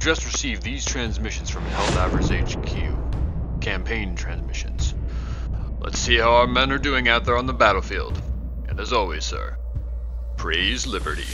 just received these transmissions from Helldivers HQ. Campaign transmissions. Let's see how our men are doing out there on the battlefield. And as always, sir, praise liberty.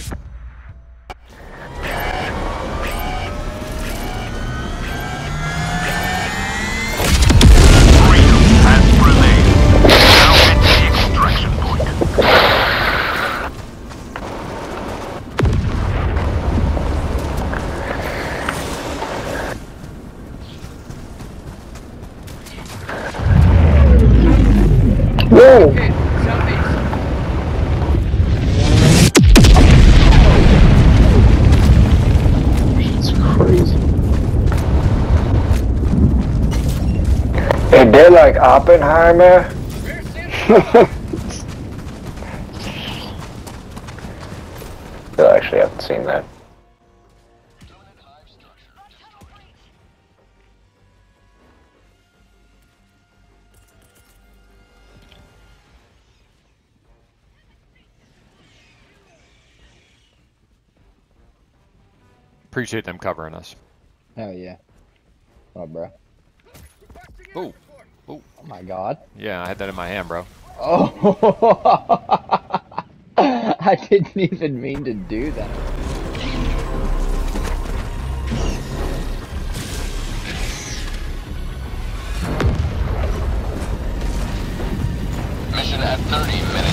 They're like Oppenheimer. Where's Santa? I actually haven't seen that. Appreciate them covering us. Hell yeah. Oh, bro. Oh, Oh my god. yeah, I had that in my hand, bro. Oh! I didn't even mean to do that. Mission at 30 minutes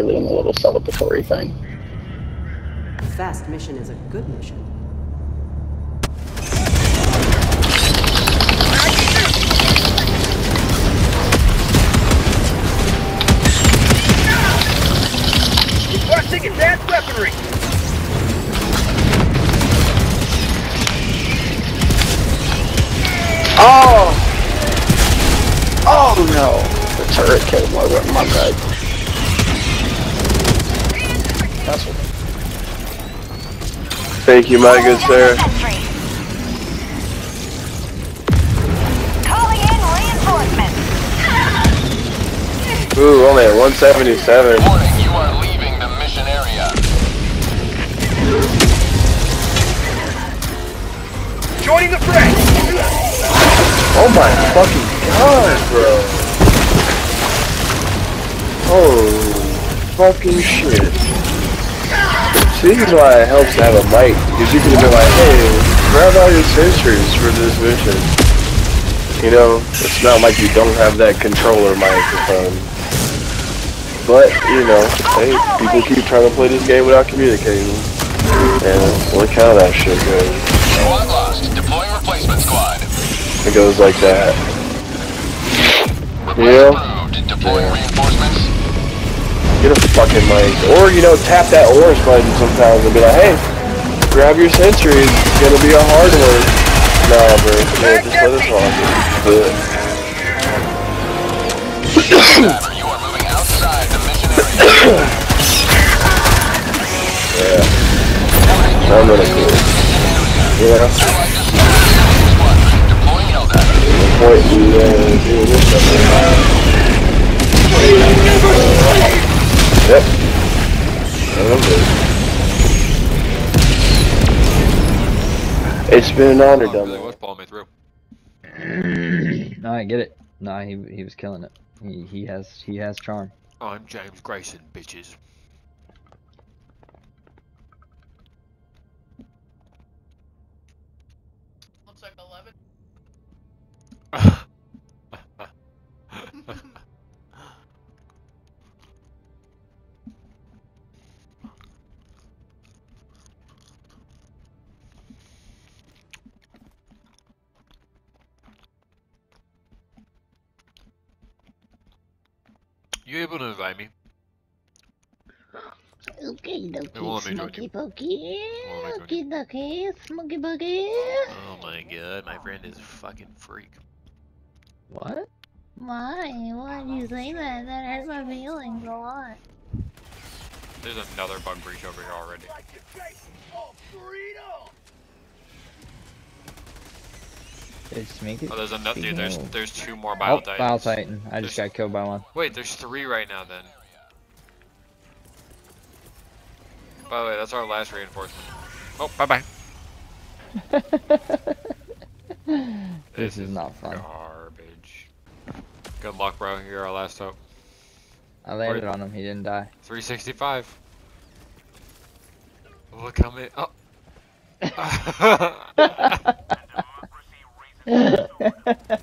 early in the little celebratory thing. Fast mission is a good mission. Requesting advanced weaponry! Oh! Oh no! The turret killed my, my guy. That's what. Thank you, my good sir. Calling in reinforcements. Ooh, only at 177. Warning, you are leaving the mission area. Joining the fray! Oh my fucking god, bro. Holy fucking shit. See, this is why it helps to have a mic, because you can be like, hey, grab all your sensors for this mission. You know, it's not like you don't have that controller microphone. But, you know, hey, people keep trying to play this game without communicating. And look how that shit goes. Squad lost. Deploying replacement squad. It goes like that. Yeah. Deploying. Get a fucking mic. Or, you know, tap that orange button sometimes and be like, hey, grab your sentries. It's gonna be a hard one. Nah, bro. Yeah, just let us walk it. But, Diver, you are moving outside the mission area. yeah. I'm really cool. Yeah. Destroyer squadron. Deploying Helldiver. Yep. I love it. It's been an honor, Oh, really dummy. was pulling me through. no, I get it. No, he he was killing it. He he has he has charm. I'm James Grayson, bitches. You able to invite me? Okay, It won't let me join pokey. Won't let me join dokie, smoky boogie. Oh my god, my friend is a fucking freak. What? Why? Why'd you say that? That hurt my feelings a lot. There's another bug breach over here already. Oh, make it. Oh, there's another. Dude, there's there's two more oh, Bile Oh, Titans. Bile Titan. I just got killed by one. Wait, there's three right now then. By the way, that's our last reinforcement. Oh, bye bye. This is not fun. Garbage. Good luck, bro. You're our last hope. I landed on him. He didn't die. 365. Look how many. Oh. Ha ha ha ha!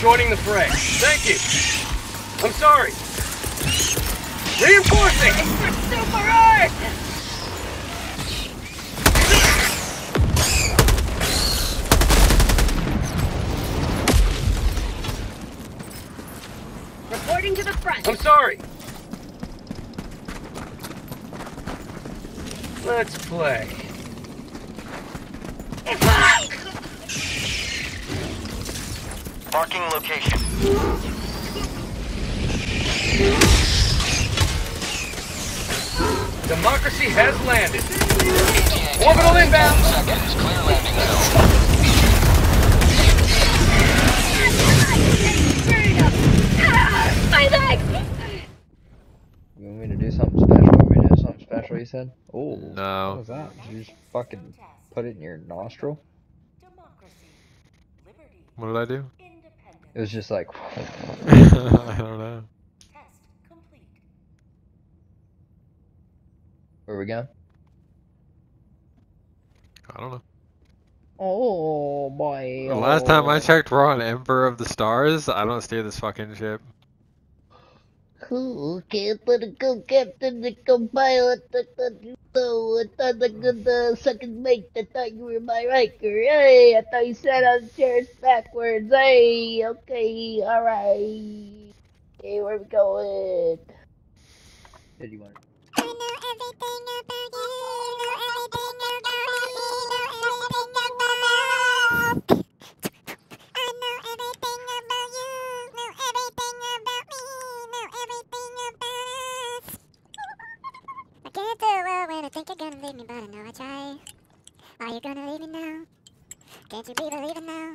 Joining the fray. Thank you. I'm sorry. Reinforcing! Super Earth! Reporting to the front. I'm sorry. Let's play. Marking location. Democracy has landed. Orbital inbound. Seconds. Clear landing zone. My leg! You want me to do something special? Want me to do something special? You said. Oh. No. What was that? Did you just fucking put it in your nostril? What did I do? It was just like. I don't know. Where we going? I don't know. Oh boy. The last time I oh. checked, we're on Emperor of the Stars. I don't steer this fucking ship. Cool, Captain, the co-pilot, you know, I thought I could uh, second mate, I thought you were my Riker, hey, I thought you sat on chairs backwards, hey, okay, alright, hey, where we going? Did you want? I can't do well when I think you're gonna leave me, but I know I try. Are you gonna leave me now? Can't you be believing now?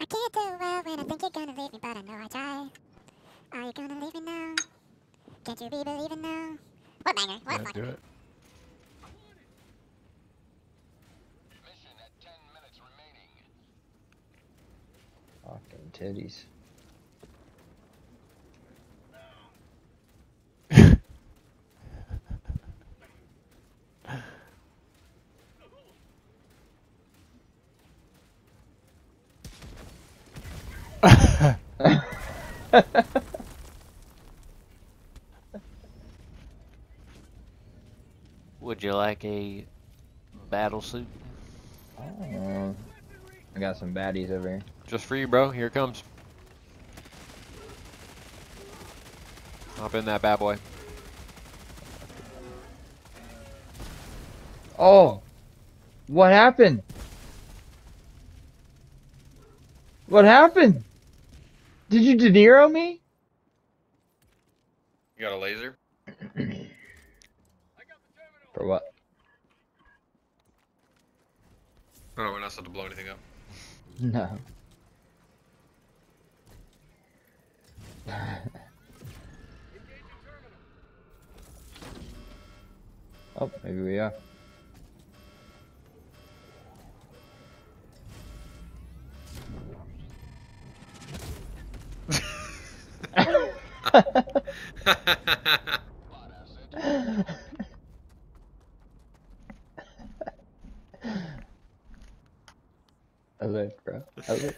I can't do well when I think you're gonna leave me, but I know I try. Are you gonna leave me now? Can't you be believing now? What banger? What Let's fuck? do it. Fucking titties. Would you like a battle suit? Oh, I got some baddies over here. Just for you, bro. Here it comes. Hop in that bad boy. Oh! What happened? What happened? Did you De Niro me? You got a laser? For what? No, we're not supposed to blow anything up. No. oh, maybe we are. I live, bro. I live.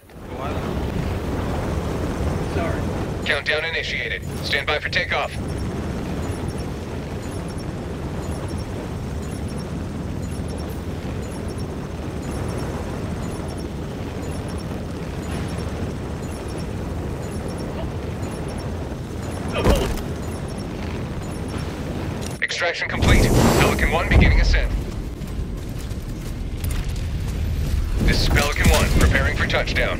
Sorry. Countdown initiated. Stand by for takeoff. Extraction complete. Pelican 1 beginning ascent. This is Pelican 1, preparing for touchdown.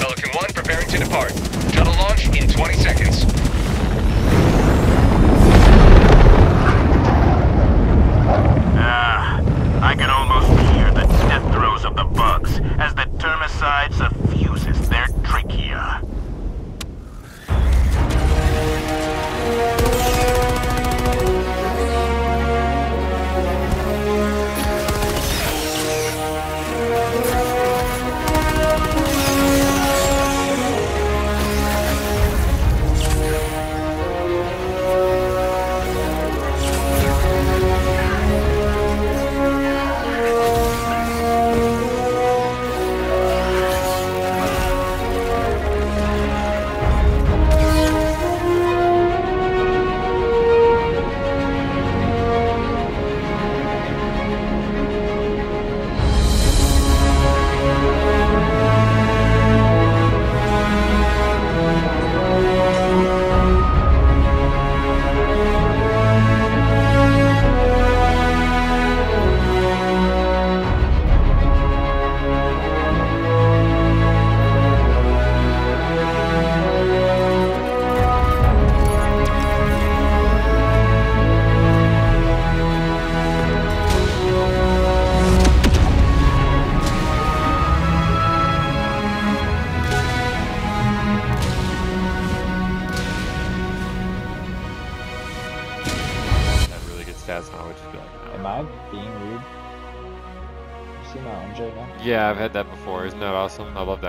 Pelican 1 preparing to depart. Shuttle launch in 20 seconds. Ah, I can almost hear the death throes of the bugs as the termicide suffuses hier.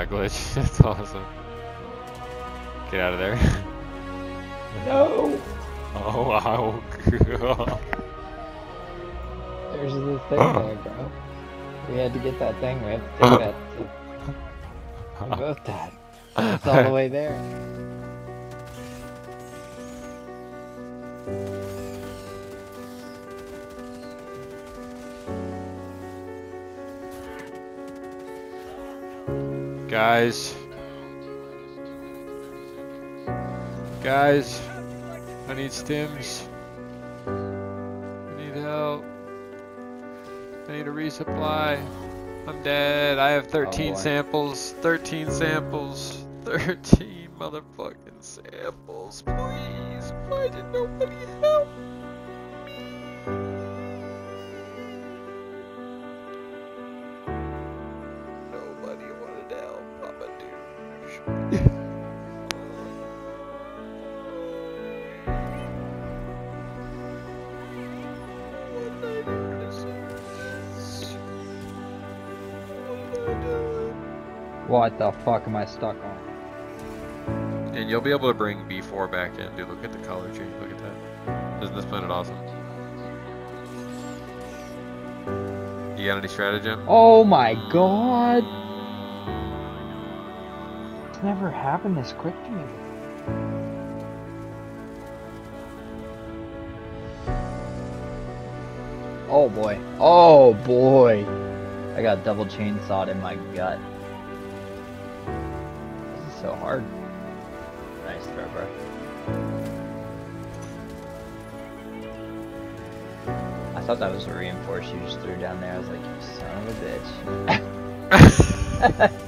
Glitch. That's awesome. Guys. Guys. I need stims. I need help. I need a resupply. I'm dead. I have 13 boy. samples. 13 samples. 13 motherfucking samples. Please. Why did nobody help? What the fuck am I stuck on? And you'll be able to bring B4 back in. Dude, look at the color change. Look at that. Isn't this planet awesome? You got any stratagem? Oh my god! It's never happened this quick to me. Oh boy. Oh boy. I got double chainsawed in my gut. This is so hard. Nice throw, bro. I thought that was a reinforce you just threw down there. I was like, you son of a bitch.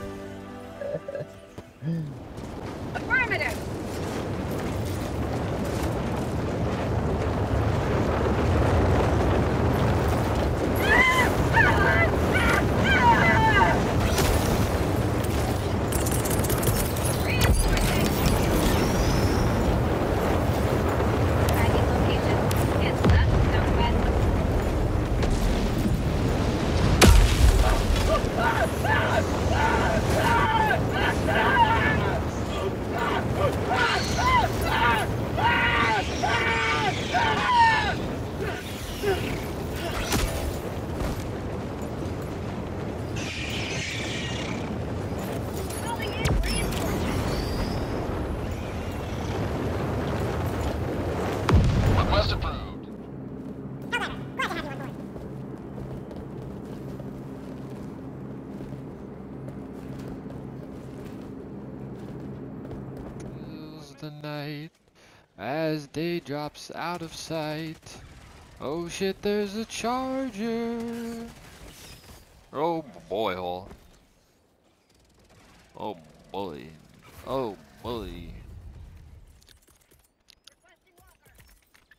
drops out of sight. Oh shit, there's a charger. Oh boy, hole. Oh boy. Oh boy.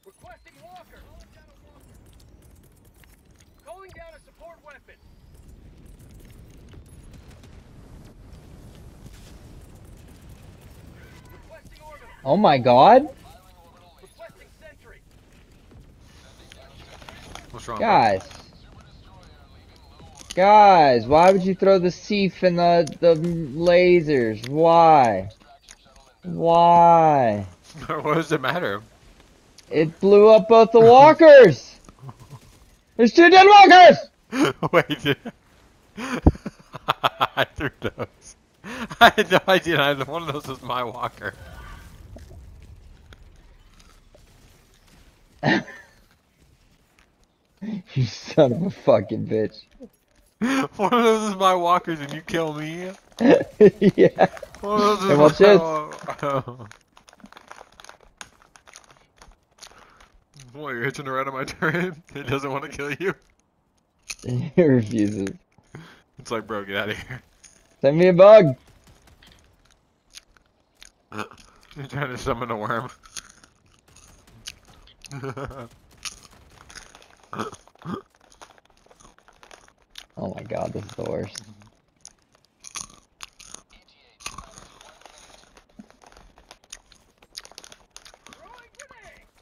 Requesting walker. Calling down a support weapon. Requesting orbital. oh my god? What's wrong? Guys. Guys, why would you throw the Seif and the, the lasers? Why? Why? what does it matter? It blew up both the walkers! There's two dead walkers! Wait. I threw those. I had no idea. I- One of those was my walker. You son of a fucking bitch. One of those is my walkers, and you kill me. yeah. One of those is watch my this. Boy, you're hitching a ride on my turret. It doesn't want to kill you. He refuses. It's like, bro, get out of here. Send me a bug. You're trying to summon a worm. Oh my god, this is the worst.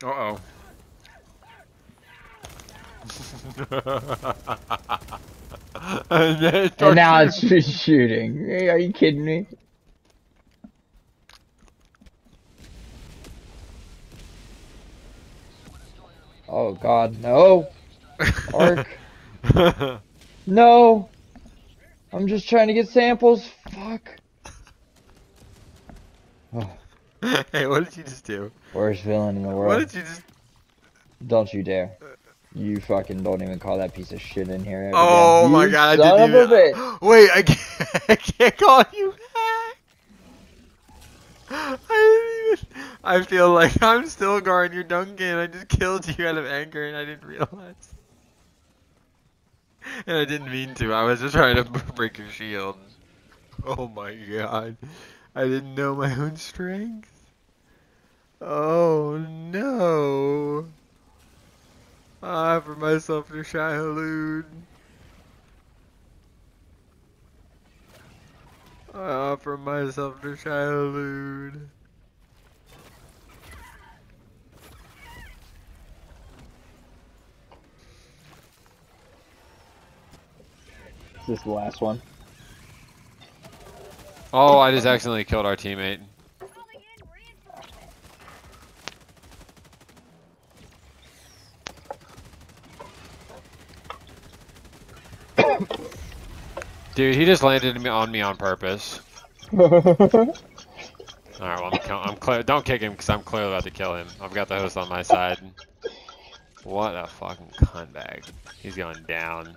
Uh oh. and it And now starts it's shooting. Are you kidding me? Oh god, no! Arc! no! I'm just trying to get samples. Fuck. Oh, hey, what did you just do? worst villain in the world. What did you just? Don't you dare. You fucking don't even call that piece of shit in here. Oh again. my You god! I didn't even. bitch. Wait, I can't. I can't call you back. I didn't even. I feel like I'm still guarding your Duncan. I just killed you out of anger and I didn't realize. And I didn't mean to. I was just trying to break your shield. Oh my god. I didn't know my own strength. Oh no. Ah, I offer myself to Shai-Hulud. I ah, offer myself to. Is this the last one? Oh, I just accidentally killed our teammate. Dude, he just landed me on me on purpose. All right, well, I'm, I'm clear. Don't kick him because I'm clearly about to kill him. I've got the host on my side. What a fucking cunt bag. He's going down.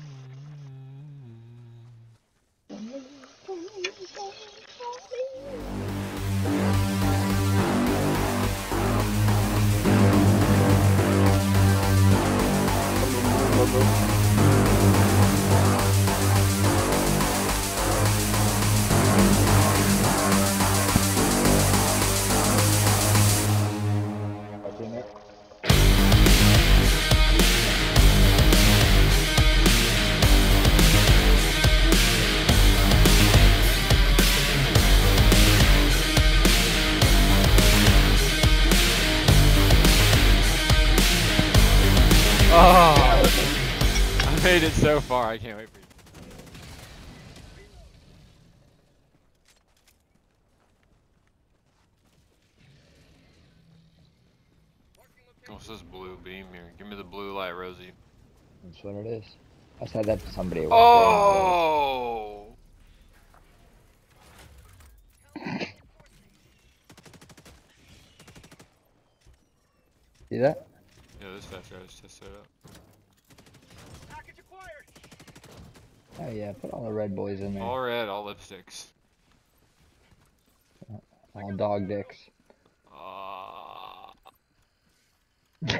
so far. I can't wait for you. What's this blue beam here? Give me the blue light, Rosie. That's what it is. I said that to somebody. Oh! See that? Yeah, this fast guy just tested it out. Oh yeah, put all the red boys in there. All red, all lipsticks. All dog dicks. Uh,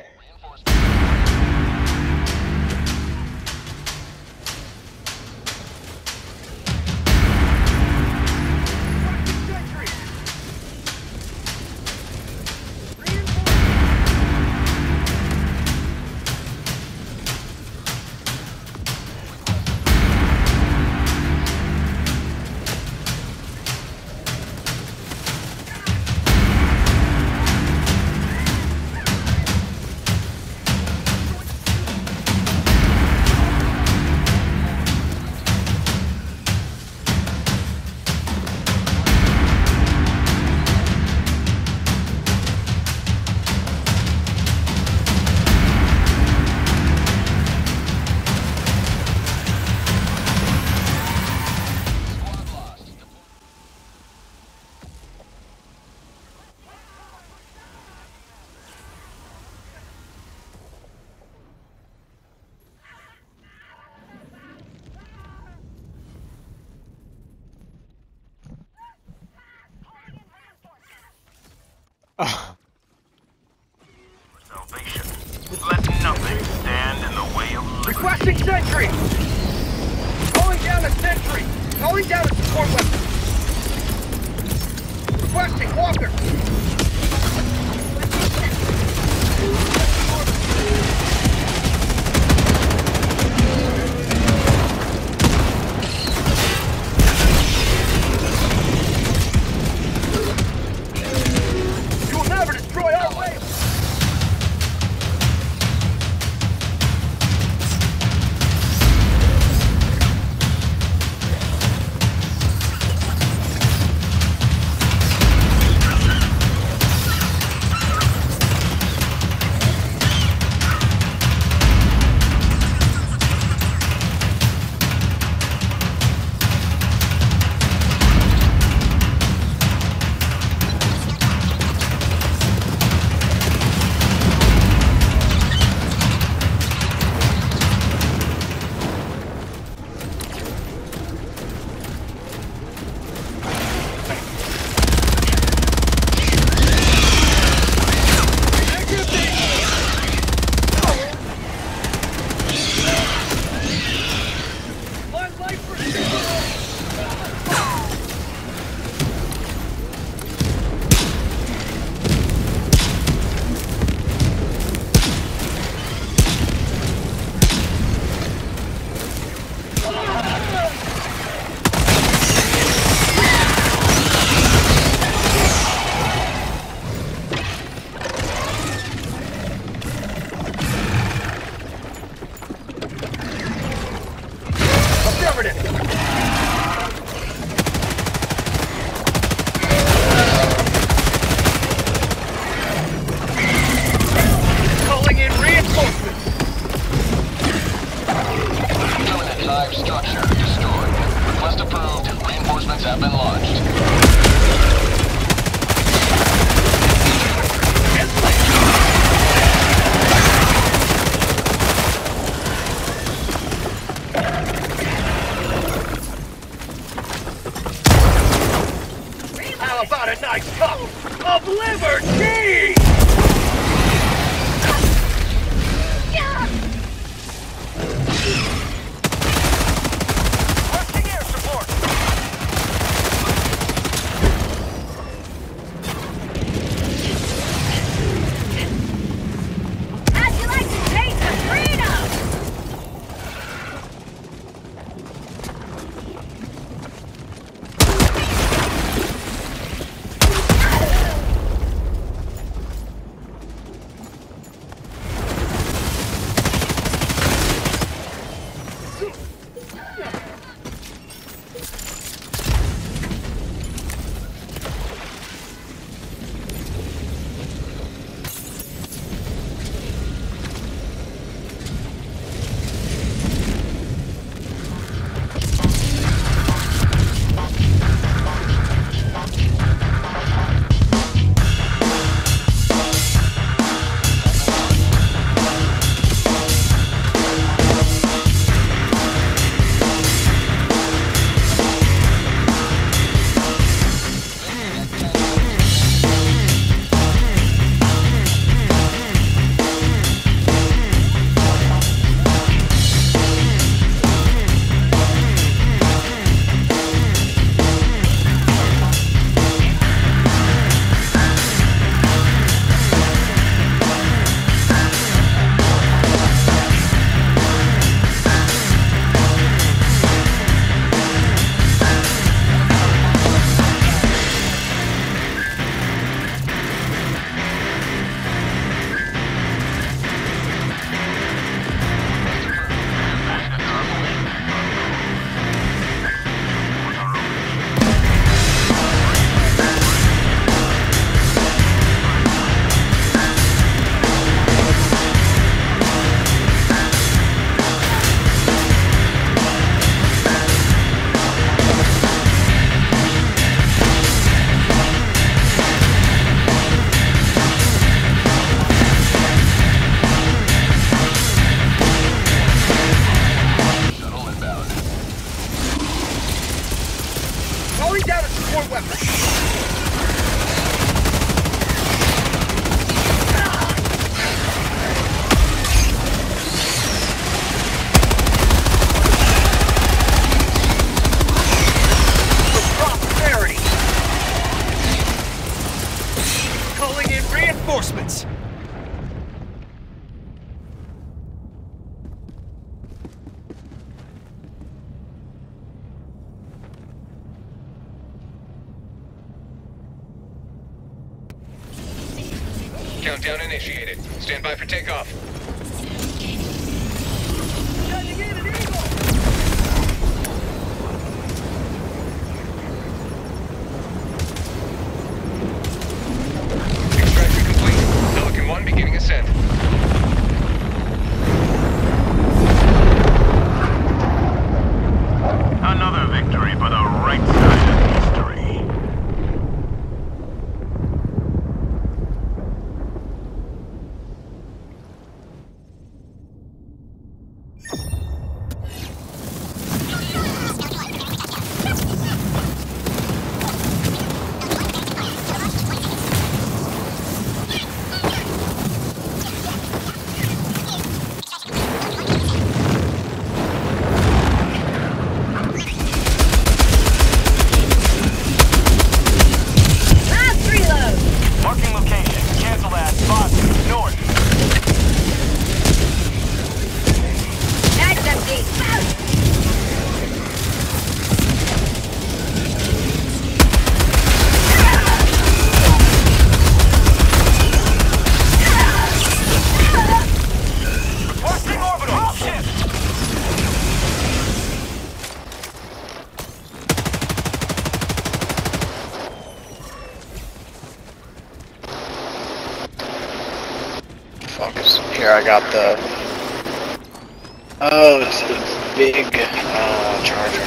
Oh, it's the big uh, charger.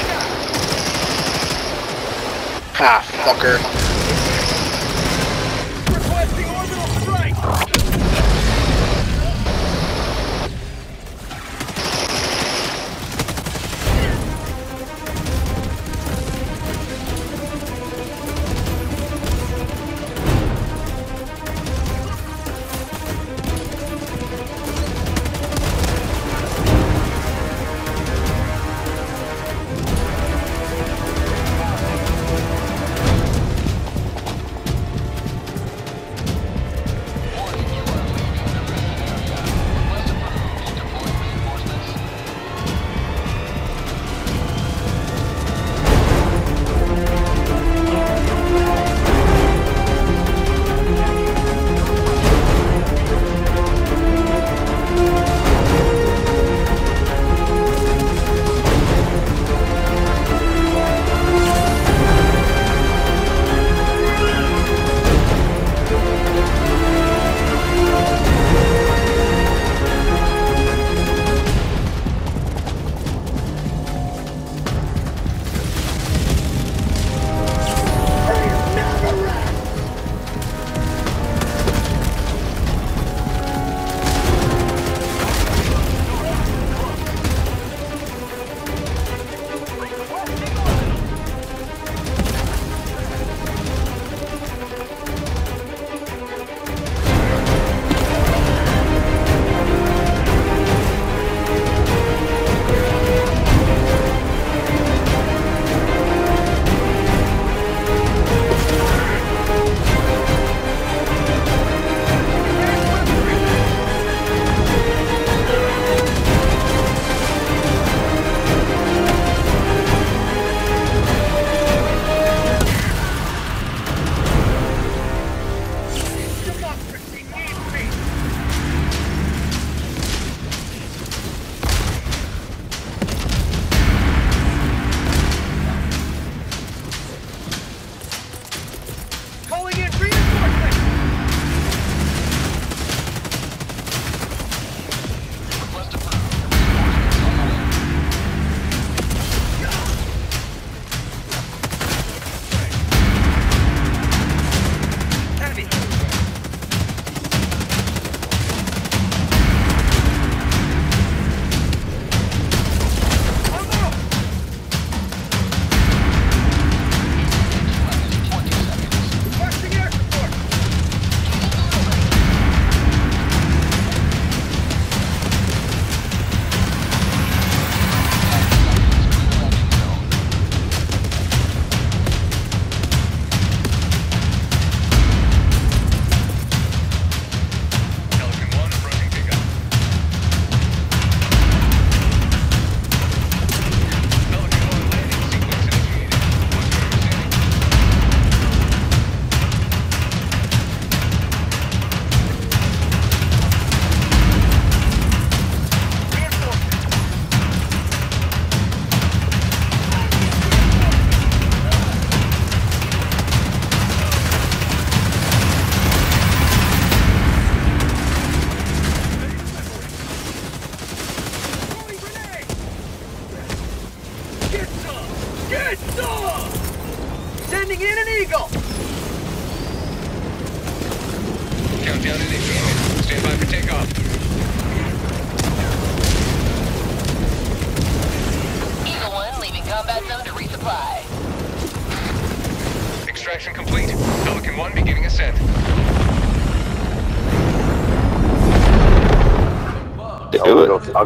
Ha, fucker.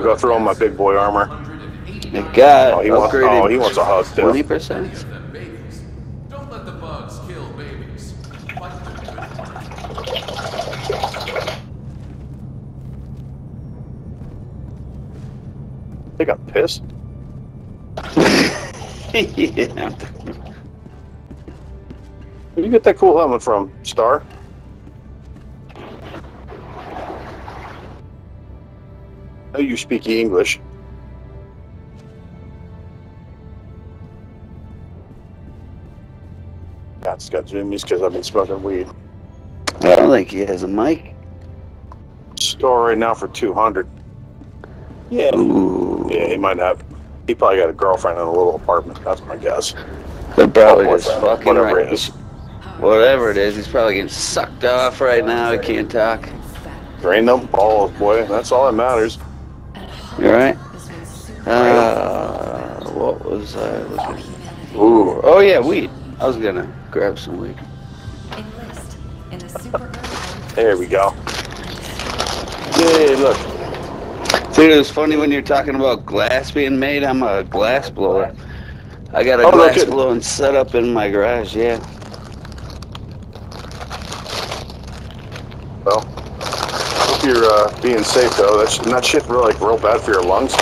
Go, I'll go throw on my big boy armor. You got Oh, he wants- upgraded. oh, he wants a hug, too. Twenty percent. Don't let the bugs kill babies. Fight them. They got pissed. yeah. Where'd you get that cool helmet from, Star? You speak English. That's got Jimmy's because I've been smoking weed. I don't think he has a mic. Store right now for 200. Yeah. Ooh. Yeah, he might have. He probably got a girlfriend in a little apartment. That's my guess. They're probably just fucking whatever right. it is. Whatever it is, he's probably getting sucked off right now. He can't talk. Drain them balls, boy. That's all that matters. You alright? Uh, what was I looking? Ooh. Oh yeah, weed. I was gonna grab some weed. There we go. Yay, look. Dude, it was funny when you're talking about glass being made. I'm a glass blower. I got a Oh, no glass blowing set up in my garage. Yeah. Well, hope you're uh, being safe though. That's that shit really like real bad for your lungs.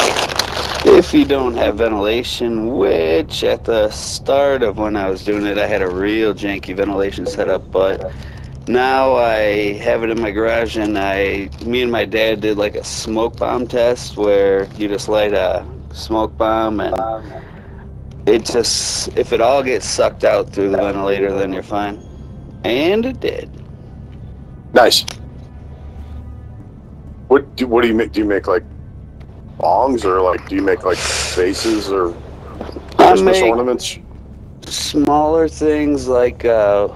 If you don't have ventilation, which at the start of when I was doing it, I had a real janky ventilation setup, but now I have it in my garage, and I, me and my dad did like a smoke bomb test where you just light a smoke bomb, and it just, if it all gets sucked out through the ventilator, then you're fine. And it did. Nice. What do what do you make? Do you make like bongs or like do you make like vases or Christmas ornaments? smaller things like uh,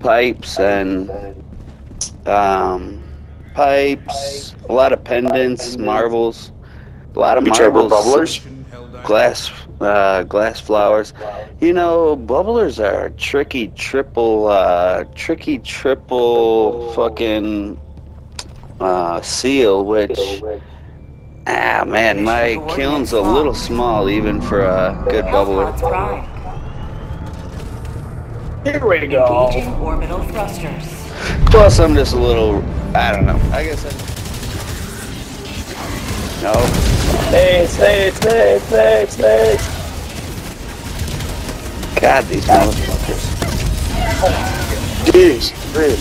pipes and um, pipes, a lot of pendants, marbles, a lot of You marbles, bubblers? glass, uh, glass flowers. You know, bubblers are tricky triple, uh, tricky triple fucking uh, seal, which. Ah man, my kiln's a little small even for a good bubbler. Here we go. Engaging orbital thrusters. Plus, I'm just a little. I don't know. I guess I. No. Stay, stay, stay, stay, stay. God, these motherfuckers. Jeez, Chris.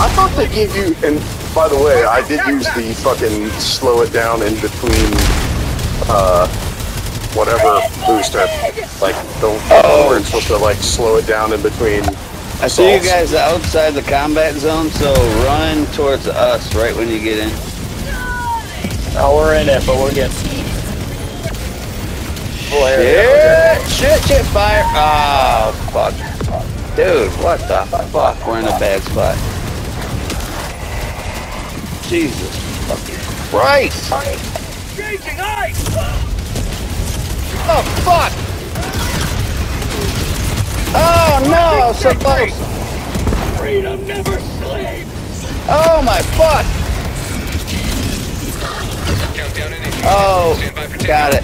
I thought they gave you. And by the way, I did use the fucking slow it down in between, uh, whatever booster. Like the Oh. where it's supposed to like slow it down in between. I see you guys outside the combat zone, so run towards us right when you get in. Oh, we're in it, but we're getting. Shit! Shit! Shit! Fire! Oh fuck, dude! What the fuck? We're in a bad spot. Jesus fucking Christ! Changing ice! Oh fuck! Oh no! So close! Freedom never sleeps! Oh my fuck! Oh, got it.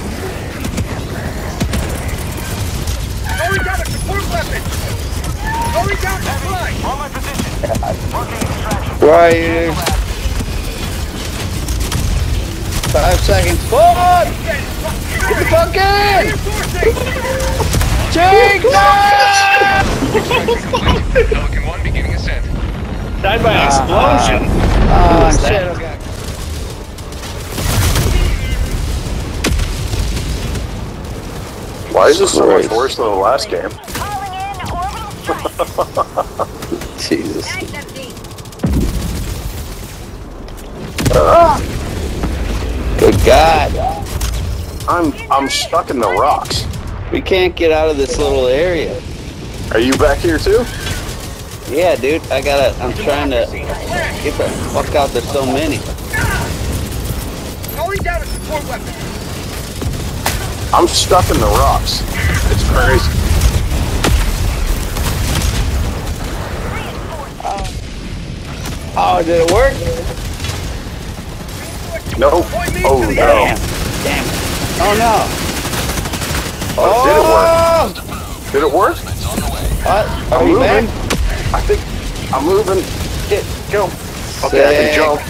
Going down a support weapon! Going down to fly! On my position. Working extraction. You? Five seconds. Forward! Get the fuck in! Jake! Pelican 1 beginning ascent. Died by explosion. Oh, Who's shit. Okay. Why is this so much worse than the last game? Jesus. Ah, Good God. I'm I'm stuck in the rocks. We can't get out of this little area. Are you back here too? Yeah, dude. I gotta. I'm trying to get the fuck out. There's so many. Going down a support weapon! I'm stuck in the rocks. It's crazy. Oh, did it work? Oh, no. Oh no. Damn. Damn. Oh no. Oh, did it work? Did it work? What? Are I'm we moving. back? I think I'm moving. Get go. Okay, I Sick. can jump.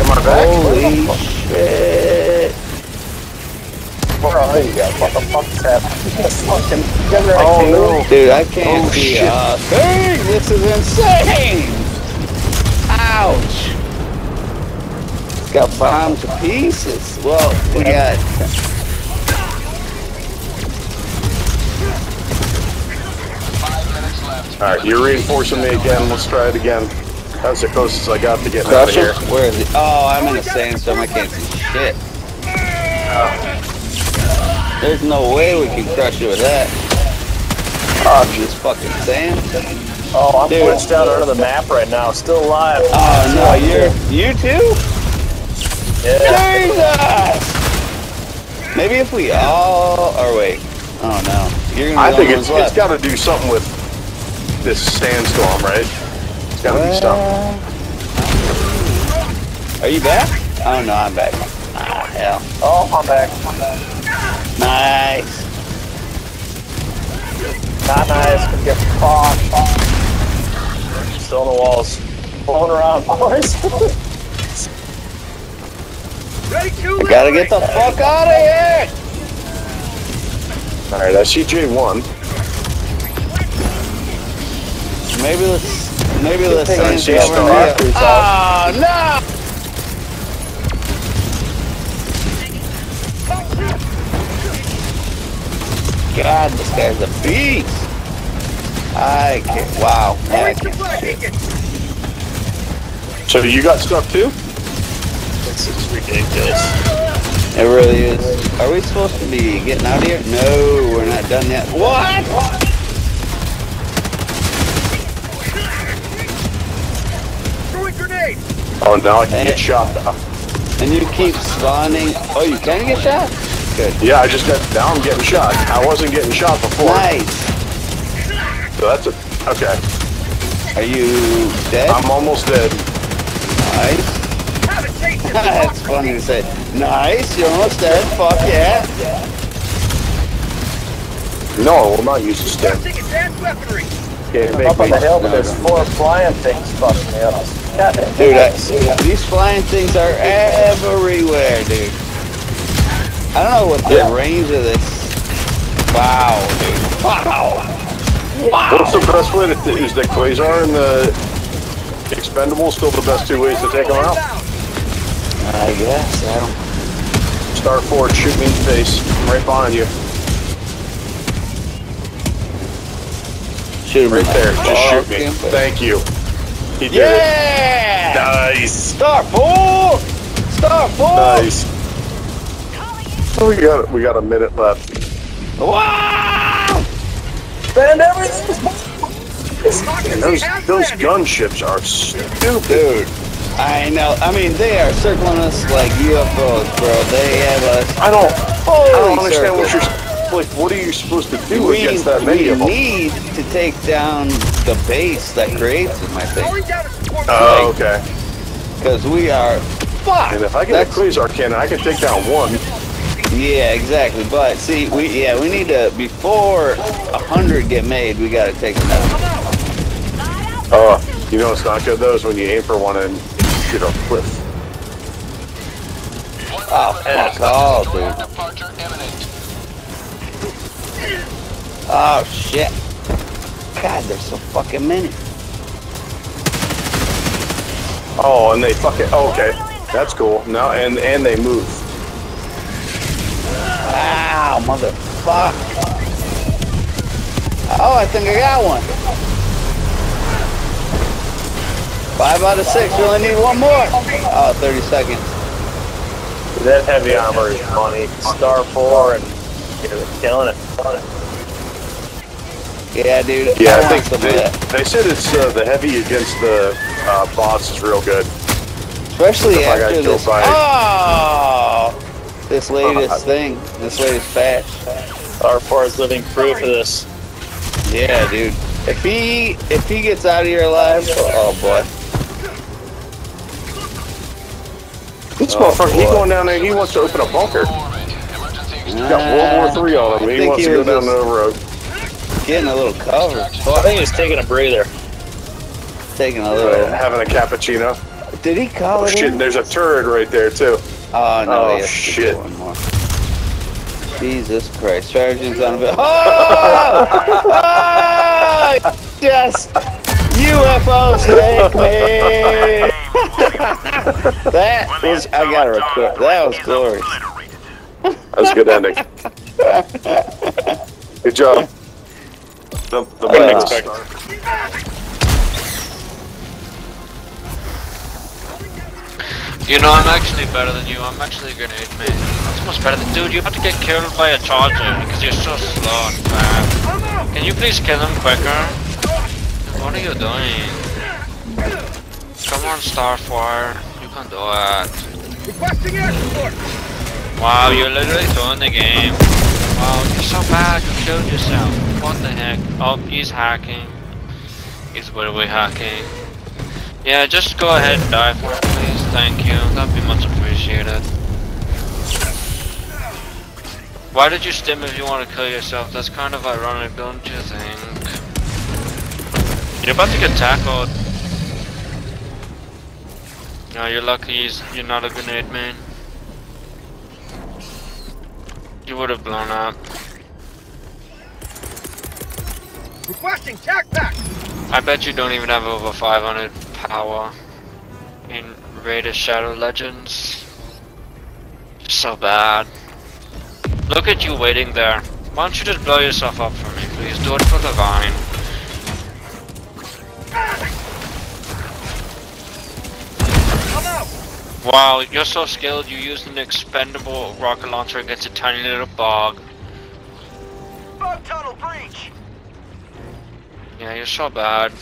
Am I back? Holy shit. Where are you guys? What the fuck is happening? fucking. Oh no. Dude, I can't Oh, see shit. Uh, a thing. This is insane. Ouch. It's got bombed to pieces. Well, we got. All right, you're reinforcing me again. Let's try it again. That's the closest I got to getting out of here. Where is it? Oh, I'm in a sandstorm. I can't see shit. There's no way we can crush it with that. Oh, this fucking sand. Oh, I'm Dude. glitched out under the map right now. Still alive. Oh no, you're you too? Yeah. Jesus! Maybe if we all or wait. Oh no. You're gonna I think it's it's got to do something with this sandstorm, right? It's got to be something. Are you back? Oh no, I'm back. Ah hell. Oh, I'm back. Nice. Not nice. Gonna get fucked. Still on the walls. Blowing around, boys. Ready gotta get the fuck out of here! All right, I see J1. Maybe let's maybe let's think I sand see over Star. here. Oh no! God, this guy's a beast. I can't. Wow. Yeah, I can't. So you got stuck too? This is ridiculous. It really is. Are we supposed to be getting out of here? No, we're not done yet. What? Throwing grenade! Oh, now I can get shot though. And you keep spawning. Oh, you can get shot? Good. Yeah, I just got now I'm getting shot. I wasn't getting shot before. Nice. So that's a okay. Are you dead? I'm almost dead. Nice. That's funny to say. Nice, you're almost dead. Fuck yeah. No, I will not use the stem. Taking advanced weaponry! Okay, up on the hill, but no, there's no. four flying things fucking me up. Dude, I, these flying things are everywhere, dude. I don't know what the Yeah. range of this. Wow, dude. Wow. Wow. What's the best way to use the quasar and the Expendable still the best two ways to take them out. I guess. I don't. Star forward, shoot me in the face. I'm right behind you. Shoot him Right there. the Just oh, shoot me. Thank you. He did Yeah! it. Nice. Star four. Star four. Nice. So we got we got a minute left. Wow! Spend everything! Those those gunships are stupid. Dude, I know. I mean, they are circling us like UFOs, bro. They have us. I don't. Holy I don't understand what you're like. What are you supposed to do we, against that many we of them? need to take down the base that creates them, I think. Calling down Oh, okay. Because we are. Fuck! And if I get a quasar cannon, I can take down one. Yeah, exactly. But see, we yeah we need to before a hundred get made, we gotta take them out. Oh, you know it's not good though is when you aim for one and shoot a cliff. Ah, oh fuck all, dude. Oh shit! God, there's so fucking many. Oh, and they fucking. Oh, okay, that's cool. Now and and they move. Wow, motherfuck! Oh, I think I got one. Five out of six. We only need one more. Oh, 30 seconds. That heavy armor is money. Star 4 and you're killing it. Yeah, dude. Yeah, I want think some of they, they said it's uh, the heavy against the uh, boss is real good. Especially If after killed this. by- Oh! This latest thing. This latest patch. Star 4 is living proof of this. Yeah, dude. If he if he gets out of here alive, oh boy. This Oh, motherfucker, he going down there. He wants to open a bunker. He's got World War ah, Three on him. He wants he to go down just- the road. Getting a little cover. Well, oh, I think he was taking a breather. Taking a uh, little. having a cappuccino. Did he call Oh it shit! in? There's a turret right there too. Oh no! Oh, he has to shit. one more. Jesus Christ! Stratagem's on a bit. Oh! oh! Yes! UFO take me! That was. I gotta record. That was glorious. That was a good ending. Good job. The, the I mics. expect- You know, I'm actually better than you. I'm actually a grenade man. That's much better than dude. You have to get killed by a charger because you're so slow and fast. Can you please kill him quicker? What are you doing? Come on, Starfire. You can do it. Requesting air support. Wow, you're literally doing the game. Wow, you're so bad. You killed yourself. What the heck? Oh, he's hacking. He's literally hacking. Yeah, just go ahead and die for it, please. Thank you. That'd be much appreciated. Why did you stim if you want to kill yourself? That's kind of ironic, don't you think? You're about to get tackled. No, you're lucky you're not a grenade man. You would have blown up. Requesting tac pack. I bet you don't even have over 500 power in Raid of Shadow Legends. So bad. Look at you waiting there. Why don't you just blow yourself up for me, please? Do it for the vine. Ah, Wow, you're so skilled. You used an expendable rocket launcher against a tiny little bog. Bug tunnel breach. Yeah, you're so bad.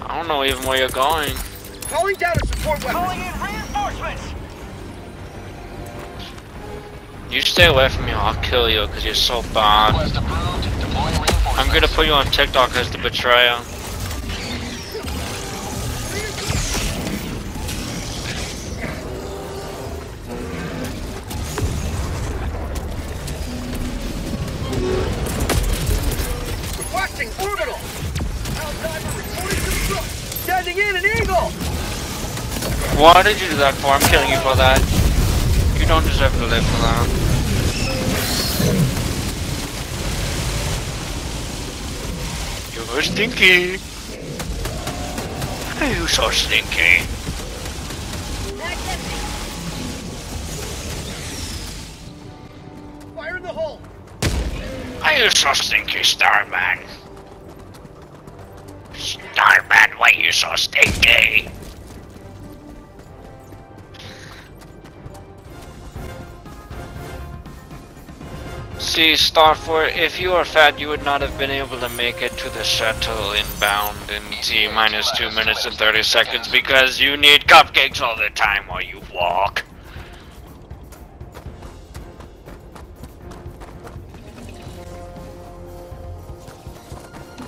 I don't know even where you're going. Calling down a support weapon. Calling in reinforcements. You stay away from me, I'll kill you because you're so bad. I'm gonna put you on TikTok as the betrayer. Why did you do that for? I'm killing you for that. You don't deserve to live for that. You were stinky. Why are you so stinky? Fire in the hole! Why are you so stinky, Starman? Starman, why are you so stinky? See, if you were fat, you would not have been able to make it to the shuttle inbound in T minus 2 minutes and 30 seconds because you need cupcakes all the time while you walk.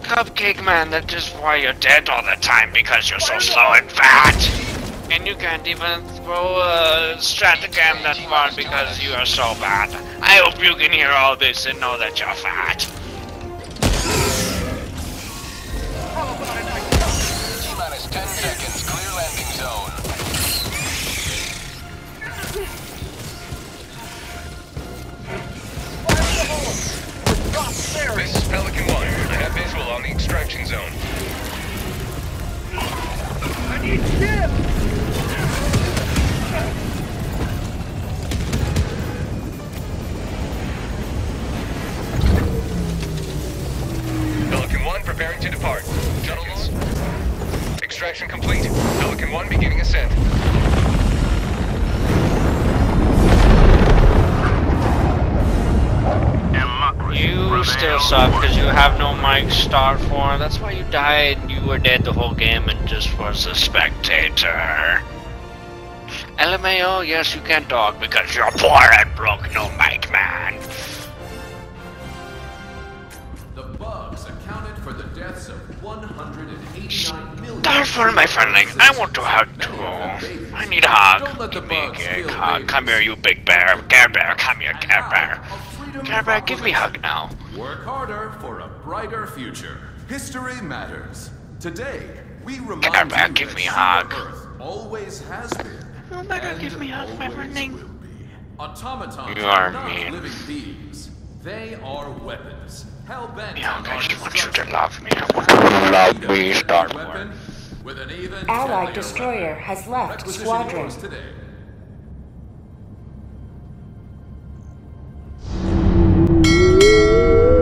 Cupcake man, that is why you're dead all the time because you're so slow and fat. And you can't even throw a stratagem that far because you are so bad. I hope you can hear all this and know that you're fat. T-minus 10 seconds. Clear landing zone. This is Pelican 1. I have visual on the extraction zone. I need ship! Suck because you have no mic start for. That's why you died. You were dead the whole game and just was a spectator. LMAO, yes, you can talk because you're poor and broke, no mic man. The bugs accounted for the deaths of 189 million. Starfort, my friendling, I want to hug too. I need a hug. Give me a hug. Come here, you big bear. Care bear, come here, care bear. Care bear, give me a hug now. Work harder for a brighter future. History matters. Today, we remind Care bear, you give that me a hug. Earth always has been. Oh my god, and give me a hug, my always will be. Automatons You are not mean. living beings. They are weapons. Hell-bent Yeah, on I just want you to love me. I want you to love me, Weapon Starfort. with an even Allied destroyer weapon. has left Requisition squadron. yours today. Bye.